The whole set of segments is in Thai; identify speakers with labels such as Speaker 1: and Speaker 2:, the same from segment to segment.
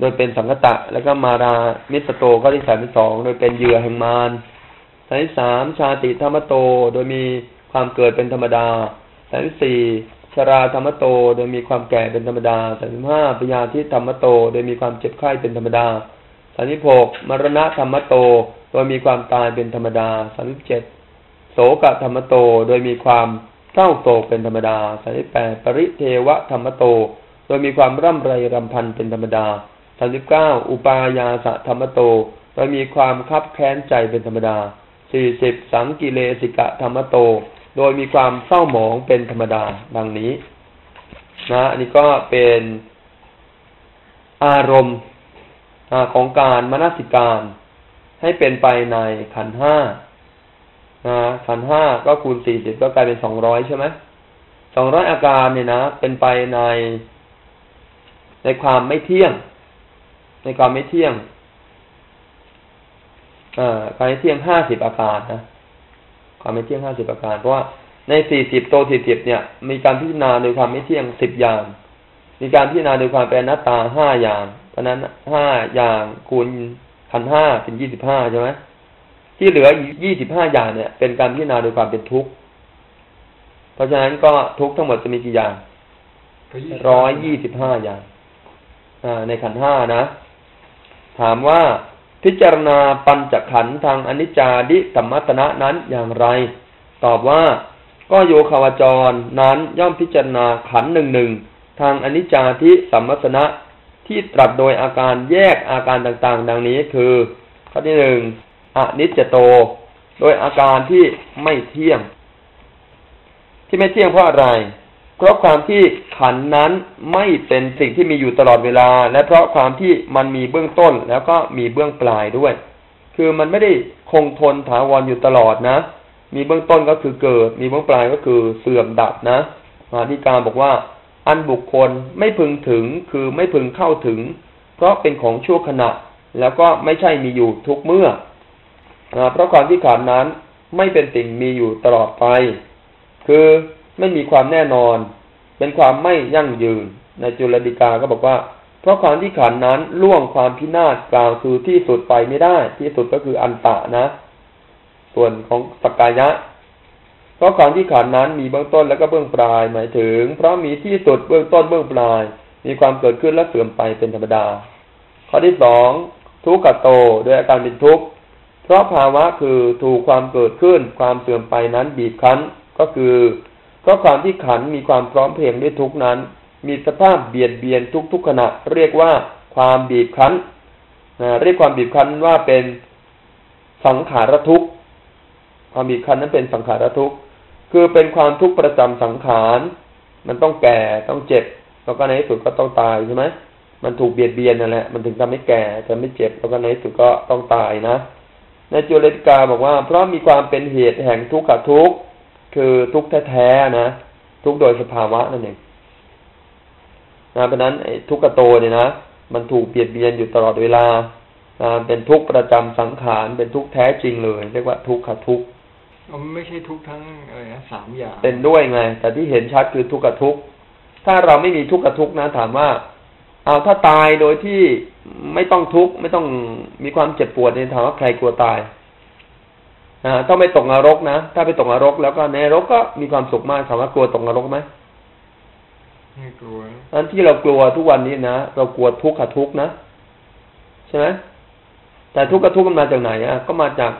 Speaker 1: โดยเป็นสังคตะ แล้วก็มารามิสโตข้อที่สามที่สองโดยเป็นเหยื่อแห่งมารข้อที่สามชาติธรรมโตโดยมีความเกิดเป็นธรรมดาข้อที่สี่ชราธรรมโตโดยมีความแก่เป็นธรรมดาสามสิบห้าปญาทิธรรมโต โดยมีความเจ็บไข้เป็นธรรมดาสามสิบหกมรณะธรรมโต โดยมีความตายเป็นธรรมดาสามสิบเจ็ดโสกธรรมโตโดยมีความเศร้าโศกเป็นธรรมดาสามสิบแปดปริเทวธรรมโต โดยมีความร่ำไรรำพันเป็นธรรมดา สามสิบเก้าอุปายาสธรรมโตโดยมีความคับแค้นใจเป็นธรรมดาสี่สิบสังกิเลสิกะธรรมโต โดยมีความเศร้าหมองเป็นธรรมดาดังนี้นะอันนี้ก็เป็นอารมณ์ของการมนสิการให้เป็นไปในขันห้านะขันห้าก็คูณสี่สิบก็กลายเป็นสองร้อยใช่ไหมสองร้อยอาการเนี่ยนะ เป็นไปใน ในความไม่เที่ยง ในความไม่เที่ยงอ่าความไม่เที่ยงห้าสิบอาการนะความไม่เที่ยงห้าสิบอาการ เพราะว่าในสี่สิบโตสี่สิบเนี่ย มีการพิจารณาโดยความไม่เที่ยงสิบอย่าง มีการพิจารณาโดยความเป็นนัตตาห้าอย่าง เพราะนั้นห้าอย่างคูณพันห้าเป็นยี่สิบห้าใช่ไหมที่เหลือยี่สิบห้าอย่างเนี่ย เป็นการพิจารณาโดยความเป็นทุกข์ เพราะฉะนั้นก็ทุกข์ทั้งหมดจะมีกี่อย่างร้อยยี่สิบห้าอย่างในขันห้านะ ถามว่าพิจารณาปัญจขันธ์ทางอนิจจาดิสัมมัตนะนั้นอย่างไร ตอบว่าก็โยคาวจรนั้นย่อมพิจารณาขันหนึ่งหนึ่งทางอนิจจาทิสัมมัตนะที่ตรัสโดยอาการแยกอาการต่างๆ ดังนี้คือ ข้อที่หนึ่งอนิจจโต โดยอาการที่ไม่เที่ยง ที่ไม่เที่ยงเพราะอะไร เพราะความที่ขันนั้นไม่เป็นสิ่งที่มีอยู่ตลอดเวลา และเพราะความที่มันมีเบื้องต้นแล้วก็มีเบื้องปลายด้วย คือมันไม่ได้คงทนถาวรอยู่ตลอดนะ มีเบื้องต้นก็คือเกิด มีเบื้องปลายก็คือเสื่อมดับนะมาธิการบอกว่า อันบุคคลไม่พึงถึงคือไม่พึงเข้าถึง เพราะเป็นของชั่วขณะ แล้วก็ไม่ใช่มีอยู่ทุกเมื่อเพราะความที่ขันนั้นไม่เป็นสิ่งมีอยู่ตลอดไป คือ ไม่มีความแน่นอน เป็นความไม่ยั่งยืน ในจุลดิกาก็บอกว่า เพราะความที่ขันนั้นล่วงความพินาศกล่าวคือที่สุดไปไม่ได้ ที่สุดก็คืออันตะนะ ส่วนของสกกายะ เพราะความที่ขันนั้นมีเบื้องต้นแล้วก็เบื้องปลายหมายถึง เพราะมีที่สุดเบื้องต้นเบื้องปลาย มีความเกิดขึ้นและเสื่อมไปเป็นธรรมดา ข้อที่สองทุกขโตโดยอาการเป็นทุกข์เพราะภาวะคือถูกความเกิดขึ้น ความเสื่อมไปนั้นบีบคั้นก็คือ เพราะความที่ขันมีความพร้อมเพรียงด้วยทุกนั้น มีสภาพเบียดเบียนทุกทุกขณะ เรียกว่าความบีบคั้นเรียกความบีบคั้นว่าเป็นสังขารทุกข์ความบีบคั้นนั้นเป็นสังขารทุกข์คือเป็นความทุกข์ประจำสังขาร มันต้องแก่ต้องเจ็บ แล้วก็ในที่สุดก็ต้องตายใช่ไหมมันถูกเบียดเบียนนั่นแหละมันถึงทำให้แก่จะไม่เจ็บแล้วก็ในที่สุดก็ต้องตายนะในจุลติกาบอกว่า เพราะมีความเป็นเหตุแห่งทุกขทุกข์ คือทุกข์แท้ๆนะ ทุกข์โดยสภาวะนั่นเองนะเพราะนั้นทุกขโตเนี่ยนะมันถูกเบียดเบียนอยู่ตลอดเวลาเป็นทุกข์ประจำสังขารเป็นทุกข์แท้จริงเลย เรียกว่าทุกขทุกข์
Speaker 2: มันไม่ใช่ทุกข์ทั้งอะไรนะสามอย่าง
Speaker 1: เป็นด้วยไง แต่ที่เห็นชัดคือทุกขทุกข์ถ้าเราไม่มีทุกขทุกข์นะถามว่าเอาถ้าตายโดยที่ไม่ต้องทุกข์ไม่ต้องมีความเจ็บปวดในถามว่าใครกลัวตาย ต้องไม่ตกนรกนะ ถ้าไปตกนรกแล้วก็ในนรกก็มีความสุขมากถามว่ากลัวตกนรกไหม
Speaker 2: ไม่กลัว
Speaker 1: อันที่เรากลัวทุกวันนี้นะเรากลัวทุกข์กับทุกข์นะใช่ไหมแต่ทุกข์กับทุกข์มันมาจากไหนอะก็มาจาก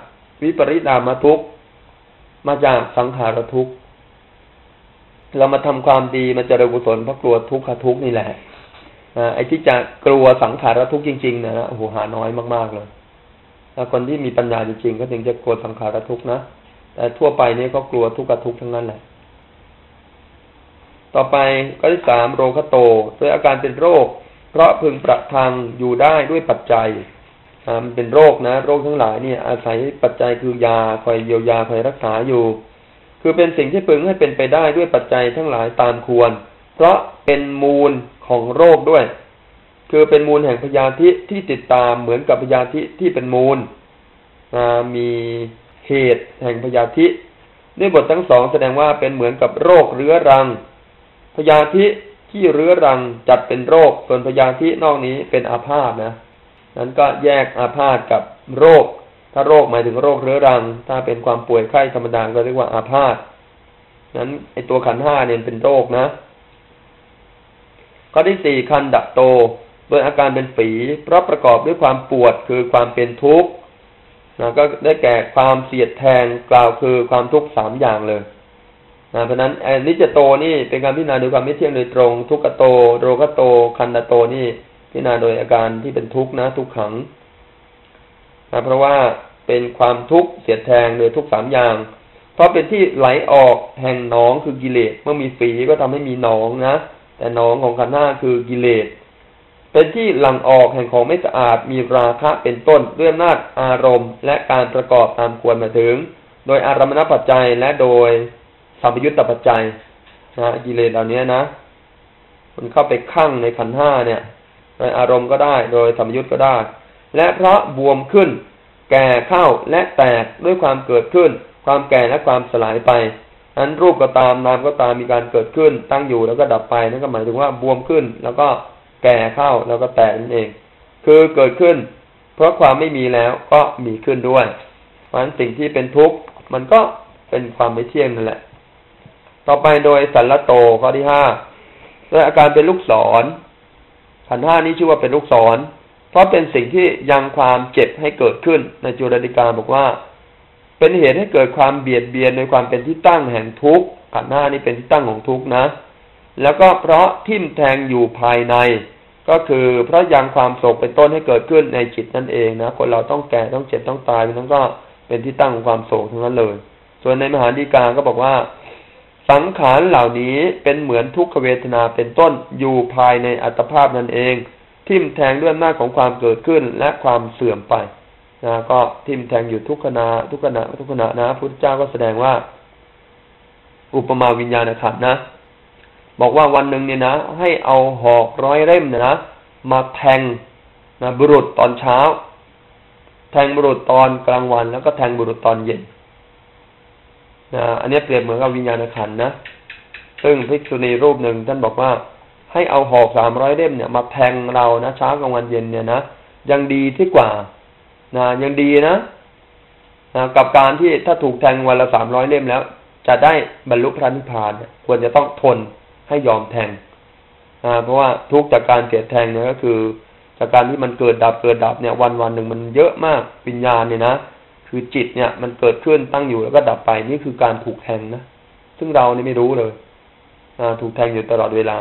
Speaker 1: วิปริตามาทุกข์มาจากสังขารทุกข์เรามาทำความดีมันจะเริญกุศลเพราะกลัวทุกข์กับทุกข์นี่แหละไอ้ที่จะกลัวสังขารทุกข์จริงๆนะโอ้โหหาน้อยมากๆเลย ถ้าคนที่มีปัญญาจริงๆก็ถึงจะกลัวสังขารทุกข์นะแต่ทั่วไปนี่ก็กลัวทุกข์ทุกข์ทั้งนั้นแหละต่อไปก็ที่สามโรคโตโดยอาการเป็นโรค เพราะพึงประทังอยู่ได้ด้วยปัจจัยมันเป็นโรคนะ โรคทั้งหลายเนี่ยอาศัยปัจจัยคือยาคอยเยียวยาคอยรักษาอยู่ คือเป็นสิ่งที่พึงให้เป็นไปได้ด้วยปัจจัยทั้งหลายตามควร เพราะเป็นมูลของโรคด้วย คือเป็นมูลแห่งพยาธิที่ติดตามเหมือนกับพยาธิที่เป็นมูลมีเหตุแห่งพยาธิด้วยบททั้งสองแสดงว่าเป็นเหมือนกับโรคเรื้อรัง พยาธิที่เรื้อรังจัดเป็นโรคส่วนพยาธินอกนี้เป็นอาพาธนะนั้นก็แยกอาพาธกับโรค ถ้าโรคหมายถึงโรคเรื้อรัง ถ้าเป็นความป่วยไข้ธรรมดาก็เรียกว่าอาพาธนั้นไอตัวขันห้าเนี่ยเป็นโรคนะข้อที่สี่คันดะโต โดยอาการเป็นฝีเพราะประกอบด้วยความปวดคือความเป็นทุกข์นะก็ได้แก่ความเสียดแทงกล่าวคือความทุกข์สามอย่างเลยนะเพราะนั้นอนิจโตนี่เป็นการพิจารณาโดยความไม่เที่ยงโดยตรง ทุกขโต โรคโต คันโตนี่พิจารณาโดยอาการที่เป็นทุกข์นะทุกขังนะเพราะว่าเป็นความทุกข์เสียดแทงโดยทุกสามอย่าง เพราะเป็นที่ไหลออกแห่งหนองคือกิเลสเมื่อมีฝีก็ทำให้มีหนองนะแต่หนองของขันห้าคือกิเลส เป็นที่หลั่งออกแห่งของไม่สะอาดมีราคะเป็นต้นด้วยอำนาจอารมณ์ และการประกอบตามควรมาถึง โดยอารมณปัจจัยและโดยสัมปยุตตปัจจัยนะกิเลสเหล่านี้นะ มันเข้าไปคั่งในขันห้าเนี่ย โดยอารมณ์ก็ได้ โดยสัมปยุตก็ได้ และเพราะบวมขึ้น แก่เข้าและแตกด้วยความเกิดขึ้น ความแก่และความสลายไปนั้นรูปก็ตามนามก็ตามมีการเกิดขึ้น ตั้งอยู่แล้วก็ดับไปนั่นก็หมายถึงว่าบวมขึ้นแล้วก็ แก่เข้าแล้วก็แตกนั่นเอง คือเกิดขึ้น เพราะความไม่มีแล้วก็มีขึ้นด้วย เพราะฉะนั้นสิ่งที่เป็นทุกข์มันก็เป็นความไม่เที่ยงนั่นแหละ ต่อไปโดยสันลลโตข้อที่ห้าโดยอาการเป็นลูกศรขันห้านี้ชื่อว่าเป็นลูกศร เพราะเป็นสิ่งที่ยังความเจ็บให้เกิดขึ้นในจุลดิกาบอกว่า เป็นเหตุให้เกิดความเบียดเบียนโดยความเป็นที่ตั้งแห่งทุกข์ขันห้านี้เป็นที่ตั้งของทุกข์นะ แล้วก็เพราะทิ่มแทงอยู่ภายใน ก็คือเพราะยังความโศกเป็นต้นให้เกิดขึ้นในจิตนั่นเองนะคนเราต้องแก่ต้องเจ็บต้องตายมันก็เป็นที่ตั้งของความโศกทั้งนั้นเลย ส่วนในมหาดีกาก็บอกว่า สังขารเหล่านี้เป็นเหมือนทุกขเวทนาเป็นต้นอยู่ภายในอัตภาพนั่นเอง ทิ่มแทงด้วยหน้าของความเกิดขึ้นและความเสื่อมไปนะก็ทิ่มแทงอยู่ทุกขณะทุกขณะทุกขณะนะพุทธเจ้าก็แสดงว่า อุปมาวิญญาณขันนะ บอกว่าวันหนึ่งเนี่ยนะ ให้เอาหอกร้อยเล่มเนี่ยนะมาแทงนะบุรุษตอนเช้า แทงบุรุษตอนกลางวัน แล้วก็แทงบุรุษตอนเย็นนะอันนี้เปรียบเหมือนกับวิญญาณขันนะซึ่งภิกษุณีรูปหนึ่งท่านบอกว่า ให้เอาหอกสามร้อยเล่มเนี่ย มาแทงเรานะเช้ากลางวันเย็นเนี่ยนะยังดีที่กว่านะยังดีนะนะกับการที่ถ้าถูกแทงวันละสามร้อยเล่มแล้ว จะได้บรรลุพระนิพพานควรจะต้องทน ให้ยอมแทงเพราะว่าทุกจากการเสียแทงเนี่ยก็คือ จากการที่มันเกิดดับเกิดดับเนี่ย วันวันหนึ่งมันเยอะมากปัญญาเนี่ยนะคือจิตเนี่ย มันเกิดขึ้นตั้งอยู่แล้วก็ดับไปนี่คือการถูกแทงนะซึ่งเราเนี่ไม่รู้เลยถูกแทงอยู่ตลอดเวลา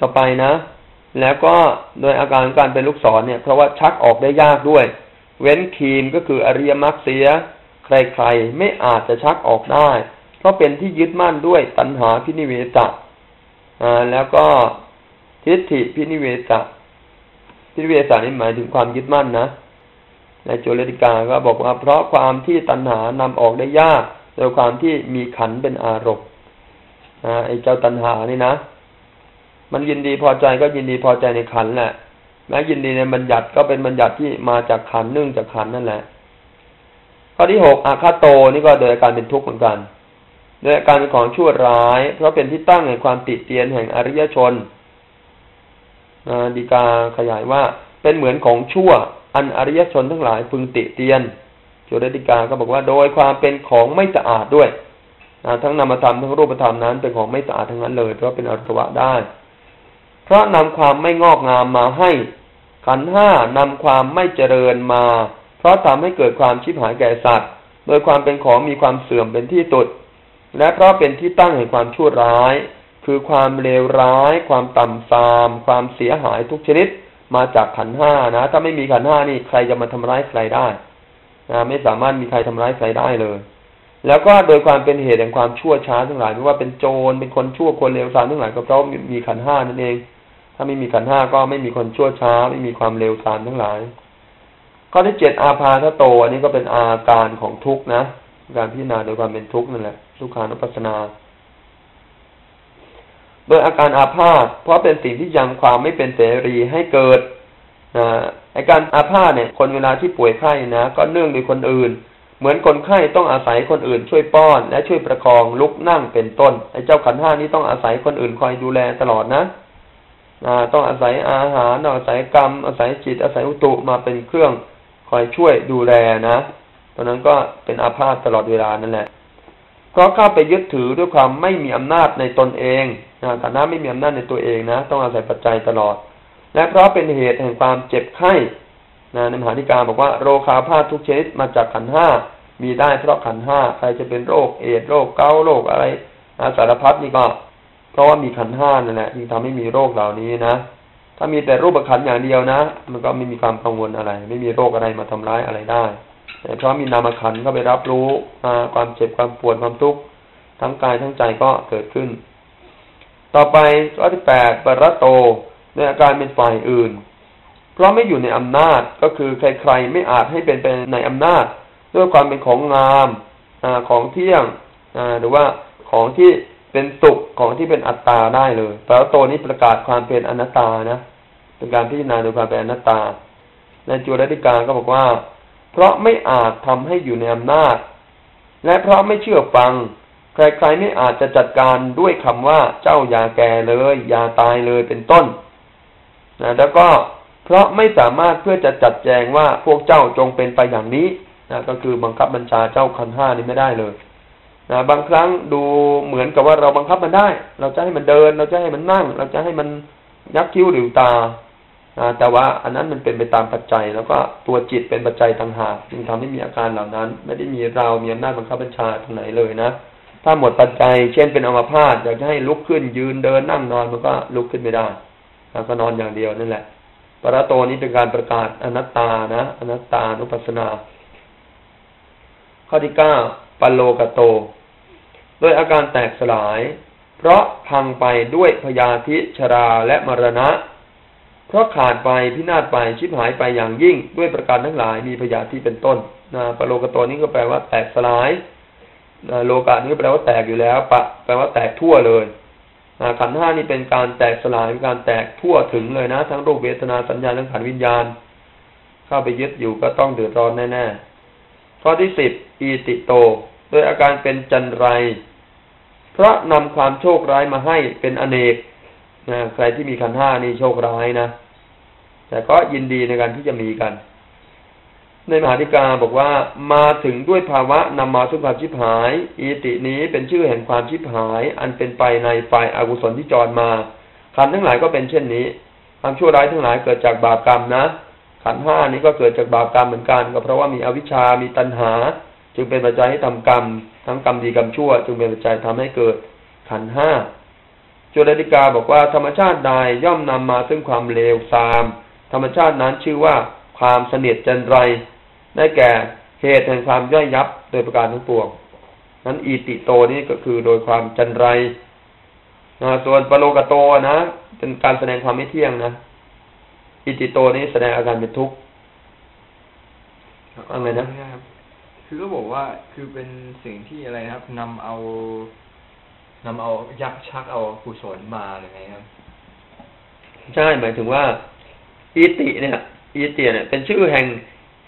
Speaker 1: ต่อไปนะ แล้วก็โดยอาการการเป็นลูกศรเนี่ยเพราะว่าชักออกได้ยากด้วย เว้นคีมก็คืออริยมรรคเสีย ใครๆไม่อาจจะชักออกได้ เพราะเป็นที่ยึดมั่นด้วยตัณหาพินิเวสะแล้วก็ทิฏฐิพินิเวสะพินิเวสะนี่หมายถึงความยึดมั่นนะในโจเลติกาก็บอกว่า เพราะความที่ตัณหานำออกได้ยาก โดยความที่มีขันเป็นอารมณ์ไอ้เจ้าตัณหานี่นะ มันยินดีพอใจก็ยินดีพอใจในขันแหละ แม้ยินดีในบัญญัติก็เป็นบัญญัติที่มาจากขันเนื่องจากขันนั่นแหละข้อที่หกอาคาโตนี่ก็โดยอาการเป็นทุกข์เหมือนกัน โดยการเป็นของชั่วร้าย เพราะเป็นที่ตั้งแห่งความติดเตียนแห่งอริยชนดีกาขยายว่าเป็นเหมือนของชั่ว อันอริยชนทั้งหลายพึงติเตียนจุลดิกาก็บอกว่าโดยความเป็นของไม่สะอาดด้วยทั้งนามธรรมทั้งรูปธรรมนั้นเป็นของไม่สะอาดทั้งนั้นเลยเพราะเป็นอริวะได้ เพราะนำความไม่งอกงามมาให้ ขันห้านำความไม่เจริญมา เพราะทำให้เกิดความชิบหายแก่สัตว์ โดยความเป็นของมีความเสื่อมเป็นที่ตุด และเพราะเป็นที่ตั้งแห่งความชั่วร้าย คือความเลวร้าย ความต่ำทราม ความเสียหายทุกชนิดมาจากขันห้านะ ถ้าไม่มีขันห้านี่ใครจะมาทำร้ายใครได้นะไม่สามารถมีใครทำร้ายใครได้เลย แล้วก็โดยความเป็นเหตุแห่งความชั่วช้าทั้งหลายไม่ว่าเป็นโจรเป็นคนชั่วคนเลวทรามทั้งหลายก็เพราะมีขันห้านั่นเอง ถ้าไม่มีขันห้าก็ไม่มีคนชั่วช้า ไม่มีความเลวทรามทั้งหลาย ข้อที่เจ็ดอาพาทโตอันนี้ก็เป็นอาการของทุกข์นะ การพิจารณาโดยความเป็นทุกข์นั่นแหละ ทุกขานุปัสสนา โดยอาการอาพาธเพราะเป็นสิ่งที่ยังความไม่เป็นเสรีให้เกิดนะอาการอาพาธเนี่ย คนเวลาที่ป่วยไข้นะก็เนื่องโดยคนอื่น เหมือนคนไข้ต้องอาศัยคนอื่นช่วยป้อน และช่วยประคองลุกนั่งเป็นต้นไอ้เจ้าขันห้านี้ต้องอาศัยคนอื่นคอยดูแลตลอดนะต้องอาศัยอาหารอาศัยกรรม อาศัยจิต อาศัยอุตุมาเป็นเครื่องคอยช่วยดูแลนะตอนนั้นก็เป็นอาพาธตลอดเวลานั่นแหละ เพราะเข้าไปยึดถือด้วยความไม่มีอำนาจในตนเองนะฐานะไม่มีอำนาจในตัวเองนะ ต้องอาศัยปัจจัยตลอด และเพราะเป็นเหตุแห่งความเจ็บไข้นะในมหาธิการบอกว่าโรคาพาธทุกชนิดมาจากขันห้ามีได้เพราะขันห้าใครจะเป็นโรคเอดโรคเกาโรคอะไรนะสารพัดนี่ก็ เพราะว่ามีขันห้านั่นแหละที่ทำให้มีโรคเหล่านี้นะถ้ามีแต่รูปขันอย่างเดียวนะ มันก็ไม่มีความกังวลอะไร ไม่มีโรคอะไรมาทำร้ายอะไรได้ เพราะมีนามขันเข้าไปรับรู้ความเจ็บความปวดความทุกข์ทั้งกายทั้งใจก็เกิดขึ้น ต่อไปข้อที่แปดปรโตในอาการเป็นฝ่ายอื่น เพราะไม่อยู่ในอำนาจก็คือใครๆไม่อาจให้เป็นไปในอำนาจ ด้วยความเป็นของงามอของเที่ยงหรือว่าของที่เป็นสุขของที่เป็นอัตตาได้เลยปรโตนี้ประกาศความเป็นอนัตตานะเป็นการพิจารณาโดยความเป็นอนัตตา ในจุลธิการก็บอกว่า เพราะไม่อาจทำให้อยู่ในอำนาจ และเพราะไม่เชื่อฟัง ใครๆไม่อาจจะจัดการด้วยคำว่าเจ้ายาแก่เลยยาตายเลยเป็นต้นนะแล้วก็เพราะไม่สามารถเพื่อจะจัดแจงว่าพวกเจ้าจงเป็นไปอย่างนี้นะก็คือบังคับบัญชาเจ้าคันห้านี้ไม่ได้เลยนะบางครั้งดูเหมือนกับว่าเราบังคับมันได้ เราจะให้มันเดิน เราจะให้มันนั่ง เราจะให้มันยักคิ้วหรือตา แต่ว่าอันนั้นมันเป็นไปตามปัจจัย แล้วก็ตัวจิตเป็นปัจจัยต่างหากจึงทำให้มีอาการเหล่านั้น ไม่ได้มีเรามีอำนาจบังคับบัญชาตรงไหนเลยนะถ้าหมดปัจจัย เช่นเป็นอัมพาตอยากจะให้ลุกขึ้นยืนเดินนั่งนอนมันก็ลุกขึ้นไม่ได้แล้วก็นอนอย่างเดียวนั่นแหละปรโตนี้เป็นการประกาศอนัตตานะอนัตตานุปัสสนา ข้อที่เก้าปโลกโตโดยอาการแตกสลาย เพราะพังไปด้วยพยาธิชราและมรณะ เพราะขาดไปพินาศไปชิบหายไปอย่างยิ่งด้วยประการทั้งหลายมีพยาธิเป็นต้นนะปโลกตนี้ก็แปลว่าแตกสลายนะโลกานี้แปลว่าแตกอยู่แล้ว ปะ แปลว่าแตกทั่วเลยนะขันห้านี่เป็นการแตกสลายเป็นการแตกทั่วถึงเลยนะ ทั้งรูปเวทนาสัญญาทั้งขันวิญญาณ เข้าไปยึดอยู่ก็ต้องเดือดร้อนแน่ๆข้อที่สิบอีติโต โดยอาการเป็นจันไรพระนำความโชคร้ายมาให้เป็นอเนกนะใครที่มีขันห้านี่โชคร้ายนะ แต่ก็ยินดีในการที่จะมีกัน ในมหาธิกาบอกว่ามาถึงด้วยภาวะนำมาซึ่งความชิบหาย อีตินี้เป็นชื่อแห่งความชิบหาย อันเป็นไปในฝ่ายอากุศลที่จรมาขันทั้งหลายก็เป็นเช่นนี้ความชั่วร้ายทั้งหลายเกิดจากบาปกรรมนะขันห้านี้ก็เกิดจากบาปกรรมเหมือนกันก็เพราะว่ามีอวิชชา มีตัณหา จึงเป็นปัจจัยให้ทำกรรม ทั้งกรรมดีกรรมชั่ว จึงเป็นปัจจัยทำให้เกิดขันห้าจุลดิกาบอกว่าธรรมชาติใดย่อมนำมาซึ่งความเลวทราม ธรรมชาตินั้นชื่อว่าความเสนียดจันไร ได้แก่เหตุแห่งความย่อยยับโดยประการทั้งปวง นั้นอีติโตนี้ก็คือโดยความจันไรนะส่วนปโลกโตนะเป็นการแสดงความไม่เที่ยงนะอิติโตนี้แสดงอาการเป็นทุกข์อะไรนะ
Speaker 2: คือก็บอกว่าคือเป็นสิ่งที่อะไรนะครับนำเอานำเอายักชักเอากุศลมาหรือไงครับ
Speaker 1: ใช่หมายถึงว่า อิติเนี่ยอิติเนี่ย เป็นชื่อแห่ง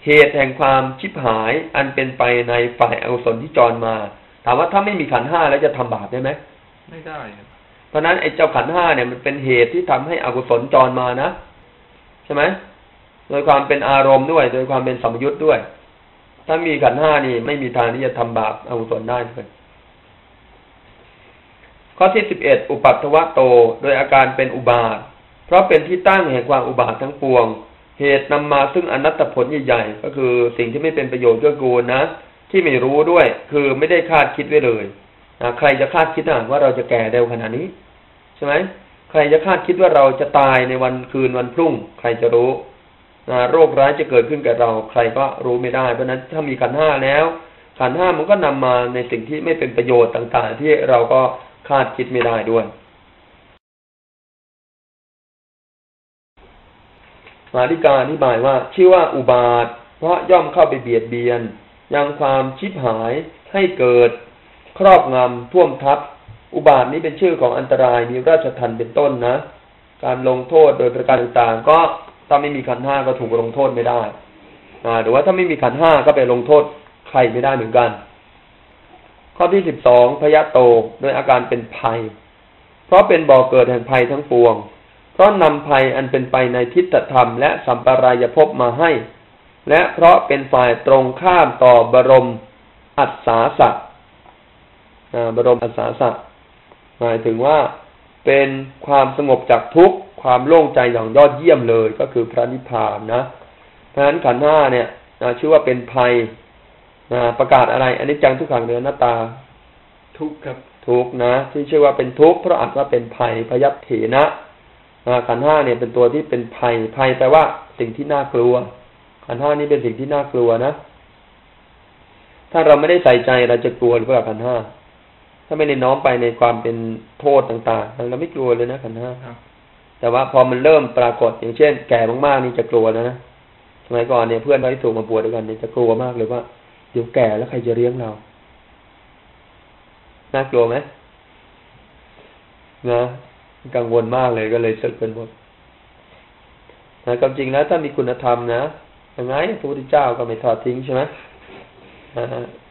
Speaker 1: เหตุแห่งความชิบหาย อันเป็นไปในฝ่ายอกุศลที่จรมา ถามว่าถ้าไม่มีขันห้าแล้วจะทำบาปได้ไหม
Speaker 2: ไม่ได้
Speaker 1: เพราะนั้นไอ้เจ้าขันห้าเนี่ยมันเป็นเหตุที่ทำให้อกุศลจรมานะใช่ไหมโดยความเป็นอารมณ์ด้วย โดยความเป็นสมยุทธ์ด้วย ถ้ามีขันห้านี่ ไม่มีทางที่จะทำบาปอกุศลได้เลยข้อที่สิบเอ็ดอุปัตถวะโต โดยอาการเป็นอุบาท เพราะเป็นที่ตั้งแห่งความอุบาททั้งปวง เหตุนำมาซึ่งอนัตตผลใหญ่ๆก็คือสิ่งที่ไม่เป็นประโยชน์เกื้อกูลนะ ที่ไม่รู้ด้วย คือไม่ได้คาดคิดไว้เลยนะใครจะคาดคิดนะว่าเราจะแก่เร็วขนาดนี้ ใช่ไหมใครจะคาดคิดว่าเราจะตายในวันคืนวันพรุ่ง ใครจะรู้นะโรคร้ายจะเกิดขึ้นกับเรา ใครก็รู้ไม่ได้เพราะนั้นถ้ามีขันห้าแล้วขันห้ามันก็นำมาในสิ่งที่ไม่เป็นประโยชน์ต่างๆ ที่เราก็คาดคิดไม่ได้ด้วย มาธิการอธิบายว่าชื่อว่าอุบาท เพราะย่อมเข้าไปเบียดเบียน ยังความชิบหายให้เกิด ครอบงำท่วมทับ อุบาทนี้เป็นชื่อของอันตรายมีราชทันเป็นต้นนะ การลงโทษโดยประการต่างๆ ก็ถ้าไม่มีขันห้าก็ถูกลงโทษไม่ได้หรือว่าถ้าไม่มีขันห้าก็ไปลงโทษใคภัยไม่ได้เหมือนกัน ข้อที่สิบสองพยาโตโดยอาการเป็นภัย เพราะเป็นบ่อเกิดแห่งภัยทั้งปวง เพราะนำภัยอันเป็นไปในทิฏฐธรรมและสัมปรายภพมาให้ และเพราะเป็นฝ่ายตรงข้ามต่อบรมอัศาสะบรมอัศาสะหมายถึงว่าเป็นความสงบจากทุกข์ความโล่งใจอย่างยอดเยี่ยมเลยก็คือพระนิพพานนะเพราะฉะนั้นขันห้าเนี่ยชื่อว่าเป็นภัยประกาศอะไรอันนี้จังทุกขังเนือหน้าตา
Speaker 2: ทุกข์ครับ
Speaker 1: ทุกข์นะ ที่ชื่อว่าเป็นทุกข์เพราะอาจว่าเป็นภัยพยับเถนะ ขันห้าเนี่ยเป็นตัวที่เป็นภัยภัยแปลว่าสิ่งที่น่ากลัว ขันห้านี้เป็นสิ่งที่น่ากลัวนะ ถ้าเราไม่ได้ใส่ใจเราจะกลัวหรือเปล่าขันห้าถ้าไม่ได้น้อมไปในความเป็นโทษต่างๆเราไม่กลัวเลยนะขันห้าแต่ว่าพอมันเริ่มปรากฏอย่างเช่น แก่มากๆนี่จะกลัวแล้วนะสมัยก่อนเนี่ยเพื่อนที่ถูกมาบวชด้วยกันเนี่ยจะกลัวมากเลยว่าเดี๋ยวแก่แล้วใครจะเลี้ยงเราน่ากลัวไหมนะ กังวลมากเลยก็เลยสึกเป็นหมดนะความจริงแล้วถ้ามีคุณธรรมนะยังไงพระพุทธเจ้าก็ไม่ทอดทิ้งใช่ไหม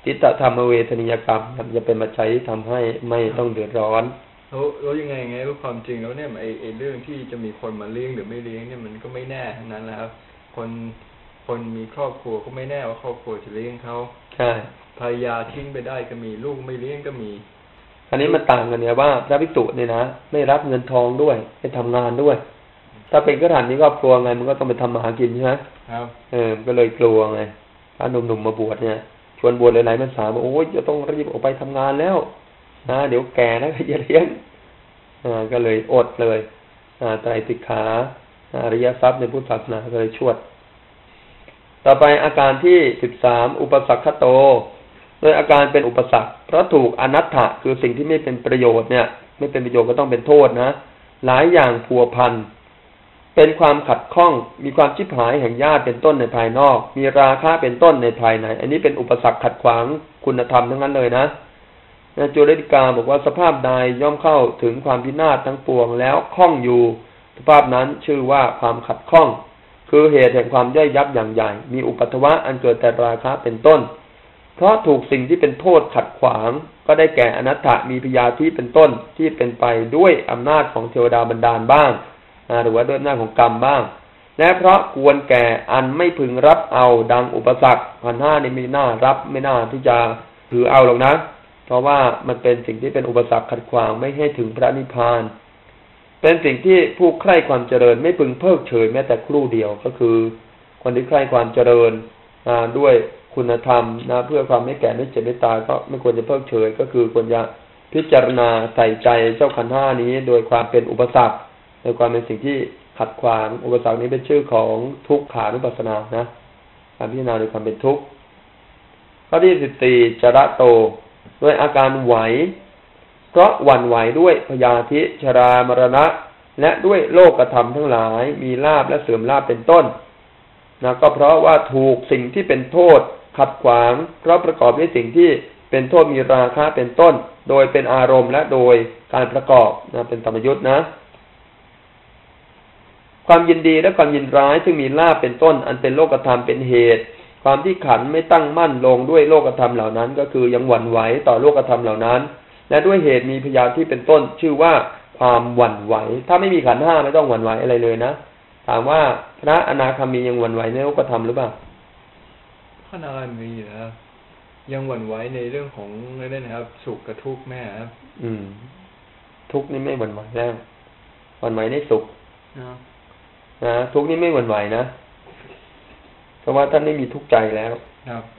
Speaker 1: ทิฏฐธรรมเวทนิยกรรมจะเป็นมาใช้ทำให้ไม่ต้องเดือดร้อน
Speaker 2: แล้วแล้วยังไงไงว่าความจริงแล้วเนี่ยไอไอเรื่องที่จะมีคนมาเลี้ยงหรือไม่เลี้ยงเนี่ยมันก็ไม่แน่ทั้งนั้นแล้วคนคนมีครอบครัวก็ไม่แน่ว่าครอบครัวจะเลี้ยงเขา
Speaker 1: ใช่
Speaker 2: ภรรยาทิ้งไปได้ก็มีลูกไม่เลี้ยงก็มี
Speaker 1: อันนี้มันต่างกันเนี่ยว่าพระภิกษุเนี่ยนะไม่รับเงินทองด้วยไปทำงานด้วย ถ้าเป็นกระถานนี้ครอบครัวไงมันก็ต้องไปทำมาหากินใช่ไหม
Speaker 2: ครับ
Speaker 1: เออก็เลยกลัวไงพระหนุ่มๆมาบวชเนี่ยชวนบวชหลายๆพรรษาบอกโอ้ยจะต้องรีบออกไปทำงานแล้วนะเดี๋ยวแก่แล้วจะเลี้ยงอ่าก็เลยอดเลยอ่าไตรสิกขาอริยทรัพย์ในพุทธศาสนาก็เลยชวด ต่อไปอาการที่สิบสามอุปสรรคโตโดยอาการเป็นอุปสรรคเพราะถูกอนัตถะคือสิ่งที่ไม่เป็นประโยชน์เนี่ย ไม่เป็นประโยชน์ก็ต้องเป็นโทษนะ หลายอย่างพัวพันเป็นความขัดข้องมีความชิบหายแห่งญาติเป็นต้นในภายนอก มีราคะเป็นต้นในภายใน อันนี้เป็นอุปสรรคขัดขวางคุณธรรมทั้งนั้นเลยนะนะจุลติกาบอกว่าสภาพใดย่อมเข้าถึงความพินาศทั้งปวงแล้วคล้องอยู่ สภาพนั้นชื่อว่าความขัดข้อง คือเหตุแห่งความย่อยยับอย่างใหญ่ มีอุปัตวะอันเกิดแต่ราคะเป็นต้น เพราะถูกสิ่งที่เป็นโทษขัดขวางก็ได้แก่อนัตตามีพยาธิเป็นต้นที่เป็นไปด้วยอำนาจของเทวดาบันดาลบ้างหรือว่าด้วยอำนาจของกรรมบ้าง และเพราะควรแก่อันไม่พึงรับเอาดังอุปสรรคพันห้านี่ไม่น่ารับไม่น่าที่จะถือเอาหรอกนะ เพราะว่ามันเป็นสิ่งที่เป็นอุปสรรคขัดขวางไม่ให้ถึงพระนิพพาน เป็นสิ่งที่ผู้ใคร่ความเจริญไม่พึงเพิกเฉยแม้แต่ครู่เดียวก็คือ คนที่ใคร่ความเจริญด้วย คุณธรรมนะเพื่อความไม่แก่ไม่เจ็บไม่ตายก็ไม่ควรจะเพิกเฉย ก็คือควรจะพิจารณาใส่ใจเจ้าขันห้านี้ โดยความเป็นอุปสรรคโดยความเป็นสิ่งที่ขัดขวางอุปสรรคนี้เป็นชื่อของทุกขานุปัสสนานะการพิจารณาโดยความเป็นทุกข์ข้อที่สิบสี่จระโต ด้วยอาการไหว เพราะหวั่นไหวด้วยพยาธิชรามรณะ และด้วยโลกธรรมทั้งหลาย มีลาบและเสื่อมลาบเป็นต้นนะก็เพราะว่าถูกสิ่งที่เป็นโทษ ขัดขวางเพราะประกอบด้วยสิ่งที่เป็นโทษมีราคะเป็นต้น โดยเป็นอารมณ์และโดยการประกอบนะเป็นธรรมยุทธ์นะ ความยินดีและความยินร้ายซึ่งมีลาบเป็นต้น อันเป็นโลกธรรมเป็นเหตุ ความที่ขันไม่ตั้งมั่นลงด้วยโลกธรรมเหล่านั้น ก็คือยังหวั่นไหวต่อโลกธรรมเหล่านั้น และด้วยเหตุมีพยานที่เป็นต้น ชื่อว่าความหวั่นไหว ถ้าไม่มีขันห้าไม่ต้องหวั่นไหวอะไรเลยนะ ถามว่าพระอนาคามียังหวั่นไหวในโลกธรรมหรือเปล่า
Speaker 2: พระอนาคามีนะยังหวั่นไหวในเรื่องของอะไรนะครับ สุขกับทุกข์แม่ครับ
Speaker 1: อืม ทุกข์นี่ไม่หวั่นไหวแล้วหวั่นไหวในสุขนะทุกข์นี่ไม่หวั่นไหวนะเพราะว่าท่านไม่มีทุกข์ใจแล้ว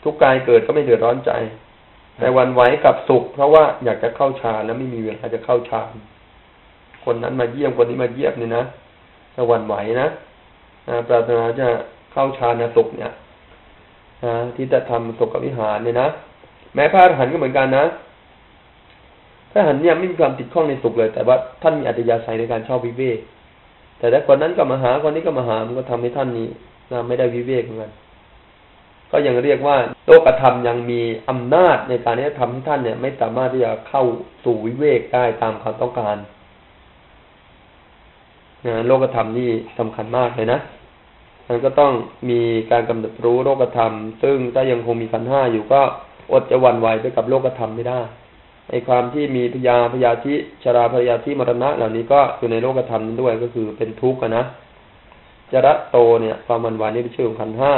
Speaker 1: ทุกข์กายเกิดก็ไม่เดือดร้อนใจ แต่วันไหวกับสุข เพราะว่าอยากจะเข้าฌานแล้วไม่มีเวลาจะเข้าฌานคนนั้นมาเยี่ยมคนนี้มาเยี่ยมเนี่ยนะแต่วันไหวนะปรารถนาจะเข้าฌานสุขเนี่ย ที่จะทำสุขวิหารเนี่ยนะแม้พระอรหันต์ก็เหมือนกันนะพระอรหันต์เนี่ยไม่มีความติดข้องในสุขเลย แต่ว่าท่านมีอัตยาศัยในการชอบวิเวกแต่ถ้าคนนั้นก็มาหาคนนี้ก็มาหามันก็ทำให้ท่านนี้นะไม่ได้วิเวกเหมือนกันก็ยังเรียกว่าโลกธรรมยังมีอำนาจในการที่จะทำให้ท่านเนี่ย ไม่สามารถที่จะเข้าสู่วิเวกได้ตามความต้องการนะโลกธรรมนี่สำคัญมากเลยนะ มันก็ต้องมีการกำหนดรู้โลกธรรม ซึ่งถ้ายังคงมีขันห้าอยู่ก็อดจะวันไหวไปกับโลกธรรมไม่ได้ในความที่มีพยาพยาธิชราพยาธิมรณะ เหล่านี้ก็อยู่ในโลกธรรมนั้นด้วยก็คือเป็นทุกข์นะจระโตเนี่ยความวันวายนี่เป็นชื่อของขันห้า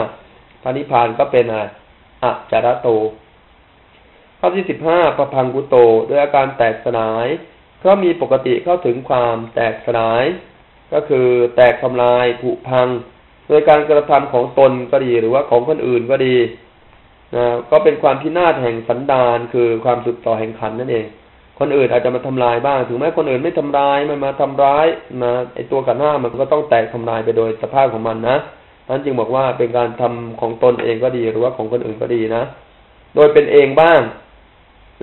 Speaker 1: พระนิพพานก็เป็นอะไรอะจระโตข้อที่สิบห้าประพังกุโตด้วยอาการแตกสลายเพราะมีปกติเข้าถึงความแตกสลาย ก็คือแตกทำลายผุพัง โดยการกระทำของตนก็ดีหรือว่าของคนอื่นก็ดีนะก็เป็นความพินาศแห่งสันดานคือความสุดต่อแห่งขันนั่นเอง คนอื่นอาจจะมาทำลายบ้าง ถึงแม้คนอื่นไม่ทำลายมันมาทำร้ายนะไอตัวขันห้ามันก็ต้องแตกทำลายไปโดยสภาพของมันนะนั้นจึงบอกว่าเป็นการทำของตนเองก็ดีหรือว่าของคนอื่นก็ดีนะ โดยเป็นเองบ้าง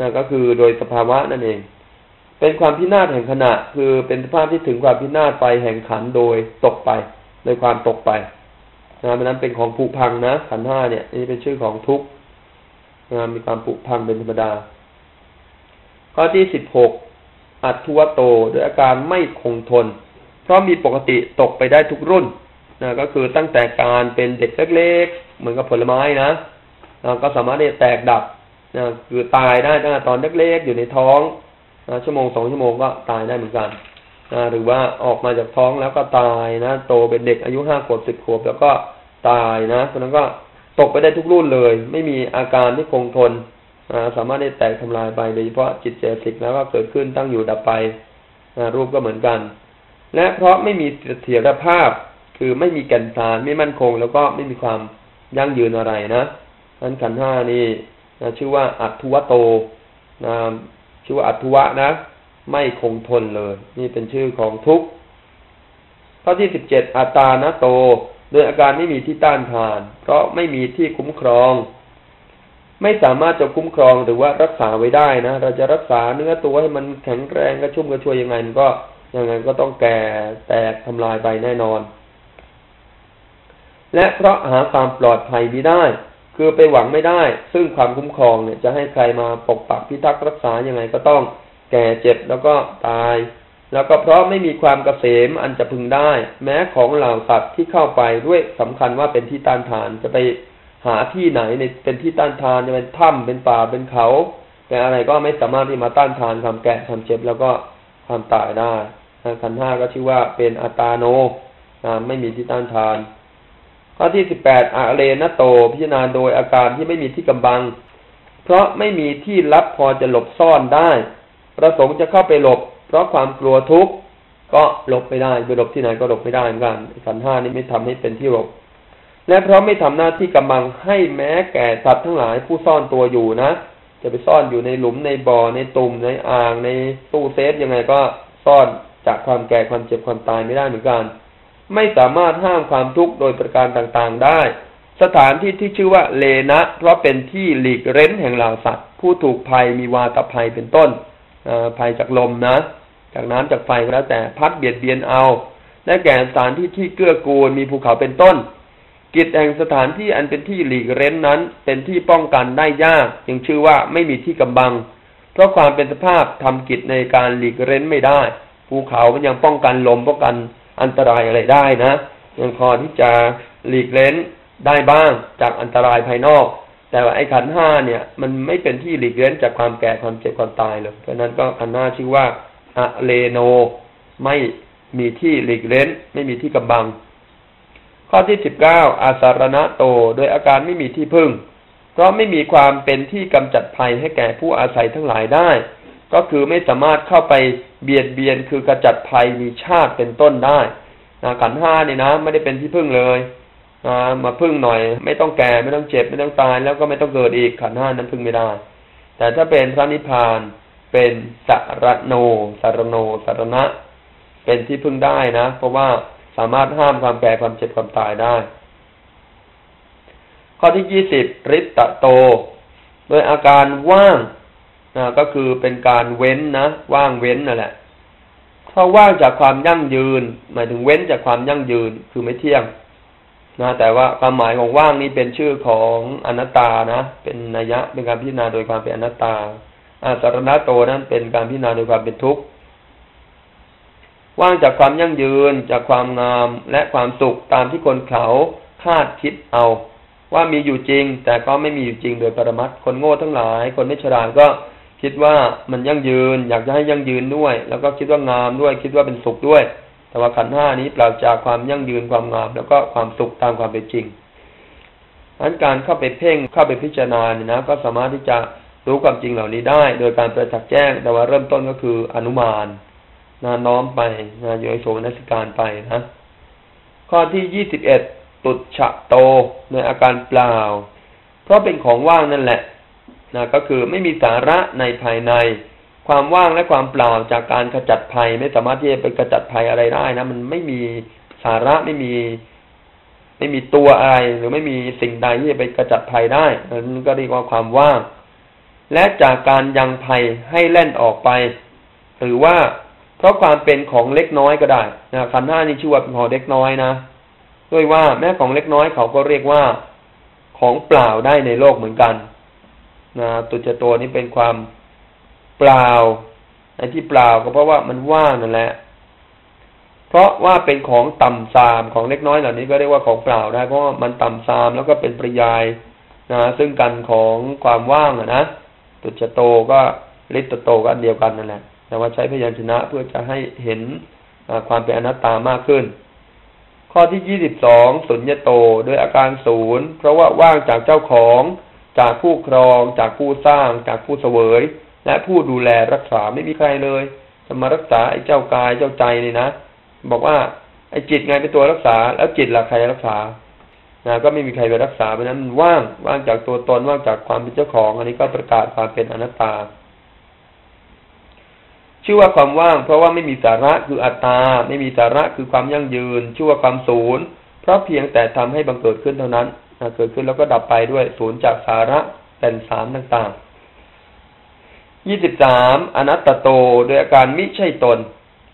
Speaker 1: นะก็คือโดยสภาวะนั่นเอง เป็นความพินาศแห่งขณะ คือเป็นสภาพที่ถึงความพินาศไปแห่งขันโดยตกไป โดยความตกไปนะเพราะนั้นเป็นของผุพังนะขันห้าเนี่ยนี่เป็นชื่อของทุกข์นะมีความผุพังเป็นธรรมดา ข้อที่สิบหกอัตทวโตด้วยอาการไม่คงทน เพราะมีปกติตกไปได้ทุกรุ่นนะก็คือตั้งแต่การเป็นเด็กเล็กๆเหมือนกับผลไม้นะนะก็สามารถที่จะแตกดับนะคือตายได้ตั้งแต่ตอนเล็กๆอยู่ในท้องนะชั่วโมงสองชั่วโมงก็ตายได้เหมือนกัน หรือว่าออกมาจากท้องแล้วก็ตายนะ โตเป็นเด็กอายุห้าขวบสิบขวบแล้วก็ตายนะเพราะนั้นก็ตกไปได้ทุกรุ่นเลย ไม่มีอาการที่คงทนสามารถได้แตกทำลายไปโดยเฉพาะจิตเจสิกแล้วก็เกิดขึ้นตั้งอยู่ดับไปรูปก็เหมือนกัน และเพราะไม่มีเสถียรภาพ คือไม่มีแก่นสารไม่มั่นคง แล้วก็ไม่มีความยั่งยืนอะไรนะนั้นขันห้านี่ชื่อว่าอัตุวโตนะชื่อว่าอัตุวะนะ ไม่คงทนเลย นี่เป็นชื่อของทุกข์ข้อที่สิบเจ็ดอัตานะโต โดยอาการไม่มีที่ต้านทาน เพราะไม่มีที่คุ้มครอง ไม่สามารถจะคุ้มครองหรือว่ารักษาไว้ได้นะ เราจะรักษาเนื้อตัวให้มันแข็งแรงกระชุ่มกระชวยยังไงมันก็ยังไงก็ต้องแก่แตกทำลายไปแน่นอน และเพราะหาความปลอดภัยไม่ได้ คือไปหวังไม่ได้ ซึ่งความคุ้มครองเนี่ยจะให้ใครมาปกปักพิทักษ์รักษายังไงก็ต้อง ก่เจ็บแล้วก็ตาย แล้วก็เพราะไม่มีความเกษมอันจะพึงได้ แม้ของเหล่าสัตว์ที่เข้าไปด้วยสำคัญว่าเป็นที่ต้านทานจะไปหาที่ไหนในเป็นที่ต้านทานจะเป็นถ้ำเป็นป่าเป็นเขาเป็นอะไรก็ไม่สามารถที่มาต้านทานความแก่ความเจ็บแล้วก็ความตายได้ขันห้าก็ชื่อว่าเป็นอัตาโนไม่มีที่ต้านทาน ข้อที่สิบแปดอาเลนโต พิจารณาโดยอาการที่ไม่มีที่กำบัง เพราะไม่มีที่ลับพอจะหลบซ่อนได้ ประสงค์จะเข้าไปหลบ เพราะความกลัวทุกข์ก็หลบไม่ได้ไปหลบที่ไหนก็หลบไม่ได้เหมือนกันขันห้านี้ไม่ทำให้เป็นที่หลบ และเพราะไม่ทำหน้าที่กำบังให้แม้แก่สัตว์ทั้งหลายผู้ซ่อนตัวอยู่นะ จะไปซ่อนอยู่ในหลุมในบ่อในตุ่มในอ่างในตู้เซฟยังไงก็ซ่อนจากความแก่ความเจ็บความตายไม่ได้เหมือนกัน ไม่สามารถห้ามความทุกข์โดยประการต่างๆได้ สถานที่ที่ชื่อว่าเลนะ เพราะเป็นที่หลีกเร้นแห่งเหล่าสัตว์ ผู้ถูกภัยมีวาตภัยเป็นต้น ภัยจากลมนะ จากน้ำจากไฟก็แล้วแต่พัดเบียดเบียนเอาและแก่สถานที่ที่เกื้อกูลมีภูเขาเป็นต้น กิจแห่งสถานที่อันเป็นที่หลีกเร้นนั้น เป็นที่ป้องกันได้ยากยังชื่อว่าไม่มีที่กำบัง เพราะความเป็นสภาพทำกิจในการหลีกเร้นไม่ได้ ภูเขามันยังป้องกันลมป้องกันอันตรายอะไรได้นะยังพอที่จะหลีกเล้นได้บ้างจากอันตรายภายนอก แต่ว่าไอ้ขันห้าเนี่ย มันไม่เป็นที่หลีกเล้นจากความแก่ความเจ็บความตายเลยเพราะนั้นก็ขันห้าชื่อว่าอะเลโนไม่มีที่หลีกเล้น ไม่มีที่กำบัง ข้อที่สิบเก้าอาสารณะโต โดยอาการไม่มีที่พึ่ง เพราะไม่มีความเป็นที่กำจัดภัยให้แก่ผู้อาศัยทั้งหลายได้ ก็คือไม่สามารถเข้าไปเบียดเบียนคือกระจัดภัยมีชาติเป็นต้นได้นะขันห้านี่นะ ไม่ได้เป็นที่พึ่งเลย นะมาพึ่งหน่อย ไม่ต้องแก่ไม่ต้องเจ็บไม่ต้องตาย แล้วก็ไม่ต้องเกิดอีกขันห้านั้นพึ่งไม่ได้ แต่ถ้าเป็นพระนิพพานเป็นสารโนสารโนสารณะ เป็นที่พึ่งได้นะ เพราะว่าสามารถห้ามความแก่ความเจ็บความตายได้ ข้อที่ยี่สิบริตตโต โดยอาการว่างนะก็คือเป็นการเว้นนะ ว่างเว้นนั่นแหละถ้าว่างจากความยั่งยืน หมายถึงเว้นจากความยั่งยืนคือไม่เที่ยง นะแต่ว่าความหมายของว่างนี้เป็นชื่อของอนัตตานะ เป็นนัยยะเป็นการพิจารณาโดยความเป็นอนัตตาอาสารณโตนั้นเป็นการพิจารณาโดยความเป็นทุกข์ว่างจากความยั่งยืนจากความงามและความสุขตามที่คนเขาคาดคิดเอา ว่ามีอยู่จริง แต่ก็ไม่มีอยู่จริงโดยปรมัตคนโง่ทั้งหลาย คนไม่ฉลาดก็คิดว่ามันยั่งยืน อยากจะให้ยั่งยืนด้วย แล้วก็คิดว่างามด้วย คิดว่าเป็นสุขด้วย แต่ว่าขันห้านี้ปล่าจากความยั่งยืนความงามแล้วก็ความสุขตามความเป็นจริงอันการเข้าไปเพ่งเข้าไปพิจารณาเนี่ยนะ ก็สามารถที่จะรู้ความจริงเหล่านี้ได้ โดยการประจักษ์แจ้ง แต่ว่าเริ่มต้นก็คืออนุมานนะน้อมไปนะโยยโสนัสการไปนะ ข้อที่ยี่สิบเอ็ดตุฉะโตในอาการเปล่า เพราะเป็นของว่างนั่นแหละนะก็คือไม่มีสาระในภายใน ความว่างและความเปล่าจากการขจัดภัย ไม่สามารถที่จะไปกระจัดภัยอะไรได้นะ มันไม่มีสาระไม่มี ไม่มีตัวอะไร หรือไม่มีสิ่งใดที่จะไปกระจัดภัยได้นั่นก็เรียกว่าความว่าง และจากการยังภัยให้เล่นออกไป หรือว่าเพราะความเป็นของเล็กน้อยก็ได้นะขันห้านี่ชื่อว่าเป็นของเล็กน้อยนะด้วยว่าแม้ของเล็กน้อยเขาก็เรียกว่าของเปล่าได้ในโลกเหมือนกันนะตุจโตนี้เป็นความ เปล่าไอ้ที่เปล่าก็เพราะว่ามันว่างนั่นแหละ เพราะว่าเป็นของต่ำซามของเล็กน้อยเหล่านี้ก็เรียกว่าของเปล่าได้เพราะว่ามันต่ำซามแล้วก็เป็นปริยายนะซึ่งกันของความว่างอะนะตุจโตก็ลิตโตก็เดียวกันนั่นแหละ แต่ว่าใช้พยัญชนะเพื่อจะให้เห็นความเป็นอนัตตามากขึ้น ข้อที่ยี่สิบสองสุญญโตโดยอาการศูนย์เพราะว่าว่างจากเจ้าของจากผู้ครอง จากผู้สร้าง จากผู้เสวย และผู้ดูแลรักษาไม่มีใครเลย จะมารักษาไอ้เจ้ากายเจ้าใจนี่นะบอกว่าไอ้จิตไงเป็นตัวรักษา แล้วจิตล่ะใครรักษานะก็ไม่มีใครไปรักษาเพราะนั้นมันว่างว่างจากตัวตนว่างจากความเป็นเจ้าของ อันนี้ก็ประกาศความเป็นอนัตตา ชื่อว่าความว่าง เพราะว่าไม่มีสาระคืออัตตา ไม่มีสาระคือความยั่งยืน ชื่อว่าความศูนย์เพราะเพียงแต่ทำให้บังเกิดขึ้นเท่านั้นเกิดขึ้นแล้วก็ดับไปด้วยศูนย์จากสาระเป็นสามต่างๆ ยี่สิบสามอนัตตโตโดยอาการมิใช่ตน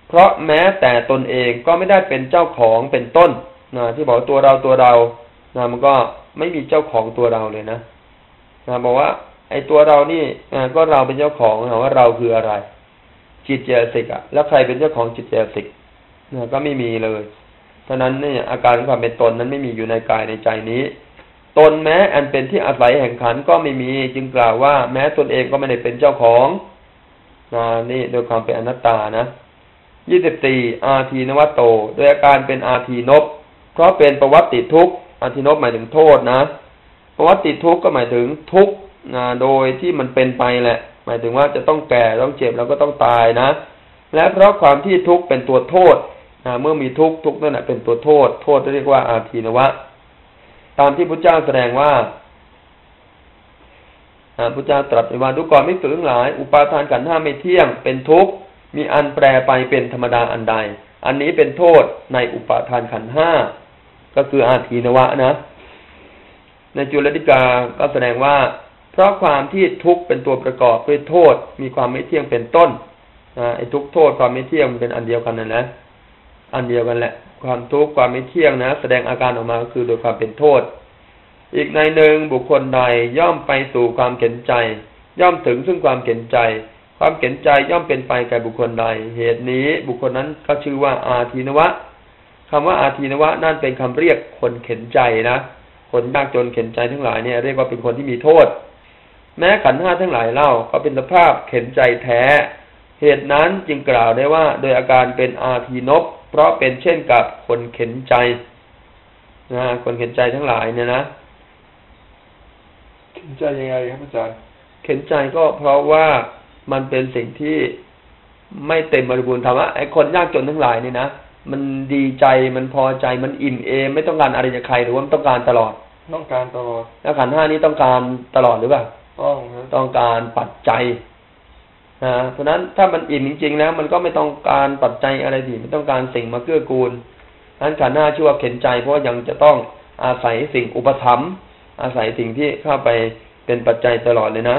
Speaker 1: เพราะแม้แต่ตนเองก็ไม่ได้เป็นเจ้าของเป็นต้นนะที่บอกตัวเราตัวเรานะมันก็ไม่มีเจ้าของตัวเราเลยนะนะบอกว่า ไอ้ตัวเรานี่ก็เราเป็นเจ้าของนะว่าเราคืออะไร จิตเจสิกอะแล้วใครเป็นเจ้าของจิตเจสิกนี่ยก็ไม่มีเลยเพราะนั้นเนี่ยอาการความเป็นตนนั้นไม่มีอยู่ในกายในใจนี้ ตนแม้อันเป็นที่อาศัยแห่งขันก็ไม่มีจึงกล่าวว่า แม้ตนเองก็ไม่ได้เป็นเจ้าของนะนี่โดยความเป็นอนัตตานะยี่สิบสี่อาทีนวัตโต โดยอาการเป็นอาทีนบเพราะเป็นประวัติทุกอาทีนบหมายถึงโทษนะ ประวัติทุกก็หมายถึงทุกนะโดยที่มันเป็นไปแหละ หมายถึงว่าจะต้องแก่ต้องเจ็บแล้วก็ต้องตายนะ และเพราะความที่ทุกข์เป็นตัวโทษนะเมื่อมีทุกข์ทุกข์นั่นแหละเป็นตัวโทษ โทษเรียกว่าอาทีนวะ ตามที่พระเจ้าแสดงว่าพระเจ้าตรัสว่าดูก่อนไม่ฝืนหลาย อุปาทานขันห้าไม่เที่ยง เป็นทุกข์มีอันแปรไปเป็นธรรมดาอันใด อันนี้เป็นโทษในอุปาทานขันห้าก็คืออาทีนวะนะ ในจุลติกาก็แสดงว่า เพราะความที่ทุกข์เป็นตัวประกอบด้วยโทษ มีความไม่เที่ยงเป็นต้นไอ้ทุกโทษความไม่เที่ยงมันเป็นอันเดียวกันนั่นแหละ อันเดียวกันแหละ ความทุกข์ความไม่เที่ยงนะ แสดงอาการออกมาก็คือโดยความเป็นโทษ อีกในหนึ่งบุคคลใดย่อมไปสู่ความเข็นใจ ย่อมถึงซึ่งความเข็นใจ ความเข็นใจย่อมเป็นไปแก่บุคคลใด เหตุนี้บุคคลนั้นก็ชื่อว่าอาทีนวะคำว่าอาทีนวะนั่นเป็นคำเรียกคนเข็นใจนะคนยากจนเข็นใจทั้งหลายเนี่ยเรียกว่าเป็นคนที่มีโทษ แม้ขันห้าทั้งหลายเล่าก็เป็นสภาพเข็นใจแท้ เหตุนั้นจึงกล่าวได้ว่า โดยอาการเป็นอาทีนบ เพราะเป็นเช่นกับคนเข็นใจนะคนเข็นใจทั้งหลายเนี่ยนะ
Speaker 2: เข็นใจยังไงครับอาจารย์
Speaker 1: เข็นใจก็เพราะว่ามันเป็นสิ่งที่ไม่เต็มบริบูรณ์ธรรมะไอ้คนยากจนทั้งหลายนี่นะมันดีใจมันพอใจมันอิ่มเอมไม่ต้องการอะไรจากใครหรือว่าต้องการตลอด
Speaker 2: ต้องการตลอด
Speaker 1: แล้วขันห้านี้ต้องการตลอดหรือเปล่า
Speaker 2: ต้อง
Speaker 1: ต้องการปัจจัย นะเพราะนั้นถ้ามันอิ่มจริง ๆ แล้ว มันก็ไม่ต้องการปัจจัยอะไรดีไม่ต้องการสิ่งมาเกื้อกูลนั้นขันห้าชื่อว่าเข็นใจ เพราะยังจะต้องอาศัยสิ่งอุปถัมภ์อาศัยสิ่งที่เข้าไปเป็นปัจจัยตลอดเลยนะ